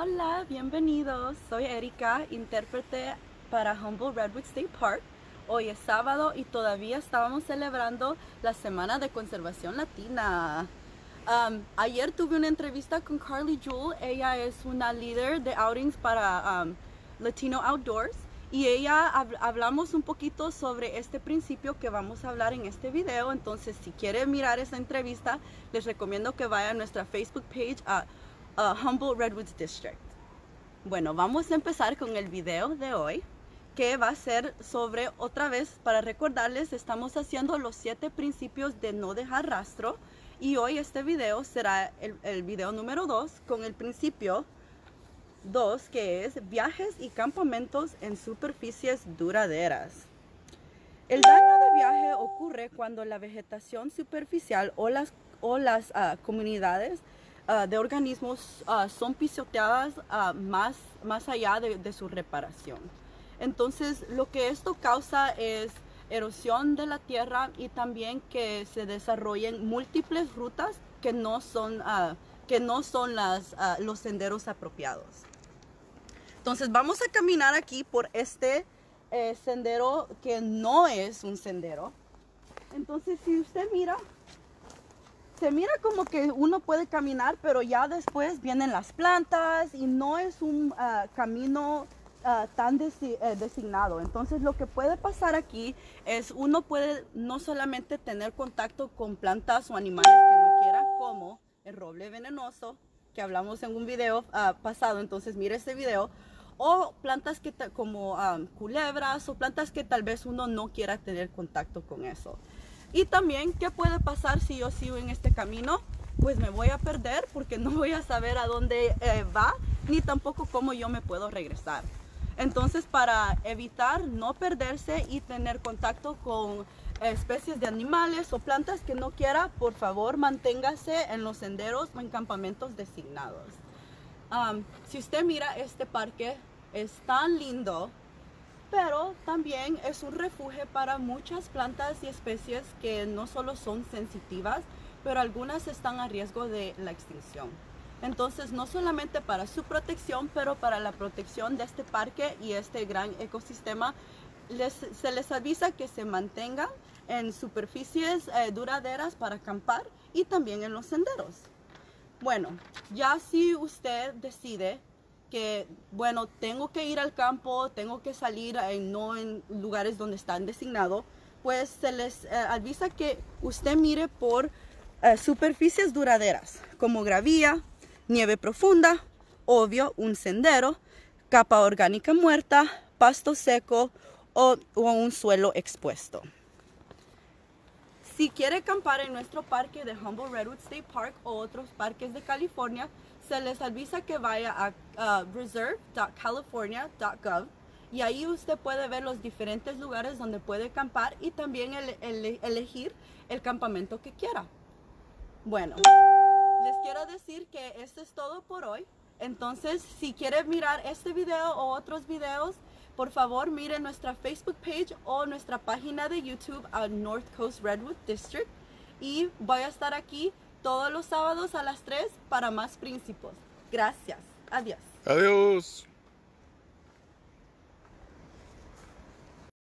Hola, bienvenidos. Soy Erika, intérprete para Humble Redwood State Park. Hoy es sábado y todavía estábamos celebrando la Semana de Conservación Latina. Um, ayer tuve una entrevista con Carly Jewell. Ella es una líder de outings para um, Latino Outdoors y ella hablamos un poquito sobre este principio que vamos a hablar en este video. Entonces, si quieren mirar esa entrevista, les recomiendo que vayan a nuestra Facebook page a Humble Redwoods District. Bueno, vamos a empezar con el video de hoy que va a ser sobre, otra vez, para recordarles, estamos haciendo los siete principios de no dejar rastro y hoy este video será el, video número dos con el principio dos que es viajes y campamentos en superficies duraderas. El daño de viaje ocurre cuando la vegetación superficial o las, o las uh, comunidades Ah, de organismos ah, son pisoteadas ah, más, más allá de, su reparación. Entonces, lo que esto causa es erosión de la tierra y también que se desarrollen múltiples rutas que no son, que no son las, los senderos apropiados. Entonces, vamos a caminar aquí por este eh, sendero que no es un sendero. Entonces, si usted mira, se mira como que uno puede caminar, pero ya después vienen las plantas y no es un ah, camino ah, tan eh, designado. Entonces lo que puede pasar aquí es uno puede no solamente tener contacto con plantas o animales que no quiera, como el roble venenoso, que hablamos en un video ah, pasado, entonces mire este video, o plantas que como culebras o plantas que tal vez uno no quiera tener contacto con eso. Y también, ¿qué puede pasar si yo sigo en este camino? Pues me voy a perder porque no voy a saber a dónde eh, va, ni tampoco cómo yo me puedo regresar. Entonces, para evitar no perderse y tener contacto con especies de animales o plantas que no quiera, por favor, manténgase en los senderos o en campamentos designados. si usted mira este parque, es tan lindo pero también es un refugio para muchas plantas y especies que no solo son sensitivas, pero algunas están a riesgo de la extinción. Entonces, no solamente para su protección, pero para la protección de este parque y este gran ecosistema, se les avisa que se mantengan en superficies eh, duraderas para acampar y también en los senderos. Bueno, ya si usted decide que, bueno, tengo que ir al campo, tengo que salir no en lugares donde están designados, pues se les eh, avisa que usted mire por eh, superficies duraderas, como gravía, nieve profunda, obvio, un sendero, capa orgánica muerta, pasto seco o, o un suelo expuesto. Si quiere acampar en nuestro parque de Humble Redwood State Park o otros parques de California, se les avisa que vaya a reserve.california.gov y ahí usted puede ver los diferentes lugares donde puede acampar y también elegir el campamento que quiera. Bueno, les quiero decir que esto es todo por hoy. Entonces, si quiere mirar este video o otros videos, por favor mire nuestra Facebook page o nuestra página de YouTube a North Coast Redwood District y voy a estar aquí todos los sábados a las 3 para más principios. Gracias. Adiós. Adiós.